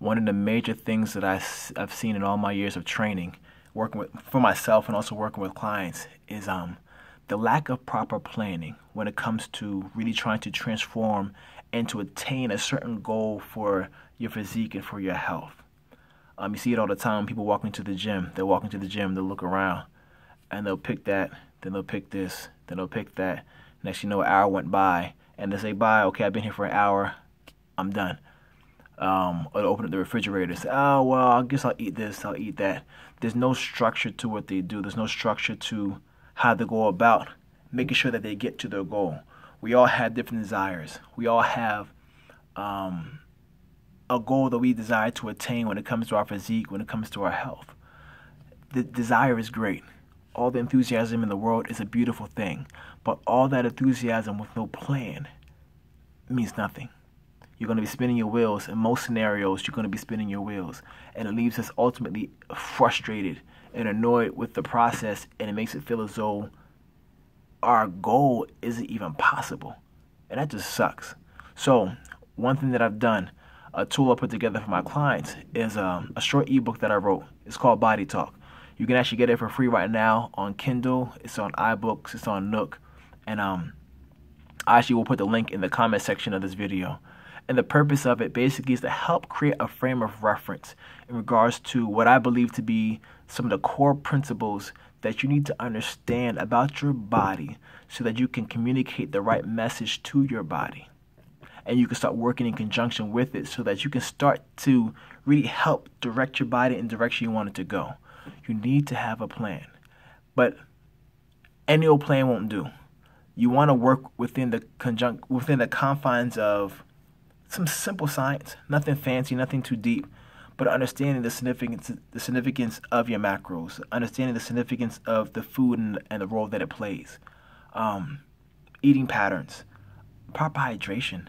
one of the major things that I, I've seen in all my years of training, working with for myself and also working with clients, is um, the lack of proper planning when it comes to really trying to transform and to attain a certain goal for your physique and for your health. Um, you see it all the time. People walking to the gym. They'll walk into the gym. They'll look around, and they'll pick that. Then they'll pick this. Then they'll pick that. Next, you know, an hour went by, and they say, "Bye. Okay, I've been here for an hour. I'm done." Um, or open up the refrigerator. Say, "Oh well, I guess I'll eat this. I'll eat that." There's no structure to what they do. There's no structure to how they go about making sure that they get to their goal. We all have different desires. We all have um, a goal that we desire to attain when it comes to our physique, when it comes to our health. The desire is great. All the enthusiasm in the world is a beautiful thing, but all that enthusiasm with no plan means nothing. You're going to be spinning your wheels. In most scenarios, you're going to be spinning your wheels. And it leaves us ultimately frustrated and annoyed with the process, and it makes it feel as though our goal isn't even possible. And that just sucks. So, one thing that I've done a tool I put together for my clients is um, a short ebook that I wrote. It's called Body Talk. You can actually get it for free right now on Kindle. It's on iBooks. It's on Nook, and um, I actually will put the link in the comment section of this video. And the purpose of it basically is to help create a frame of reference in regards to what I believe to be some of the core principles that you need to understand about your body so that you can communicate the right message to your body and you can start working in conjunction with it so that you can start to really help direct your body in the direction you want it to go. You need to have a plan. But any old plan won't do. You want to work within the conjunct within the confines of some simple science, nothing fancy, nothing too deep, but understanding the significance the significance of your macros, understanding the significance of the food and, and the role that it plays. Um, eating patterns, proper hydration,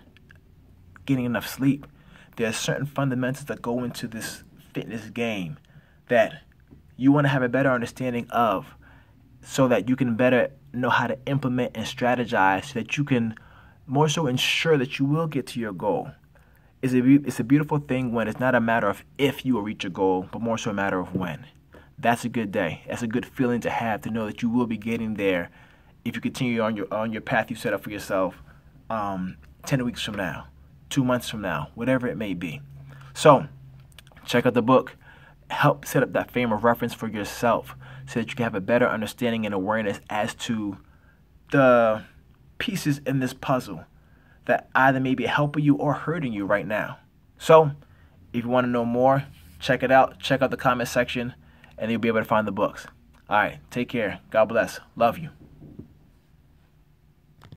getting enough sleep. There are certain fundamentals that go into this fitness game that you want to have a better understanding of so that you can better know how to implement and strategize so that you can more so ensure that you will get to your goal. It's a, it's a beautiful thing when it's not a matter of if you will reach your goal, but more so a matter of when. That's a good day. That's a good feeling to have to know that you will be getting there if you continue on your on your path you set up for yourself um, 10 weeks from now two months from now, whatever it may be. So, check out the book. Help set up that frame of reference for yourself so that you can have a better understanding and awareness as to the pieces in this puzzle that either may be helping you or hurting you right now. So, if you want to know more, check it out. Check out the comment section, and you'll be able to find the books. All right, take care. God bless. Love you.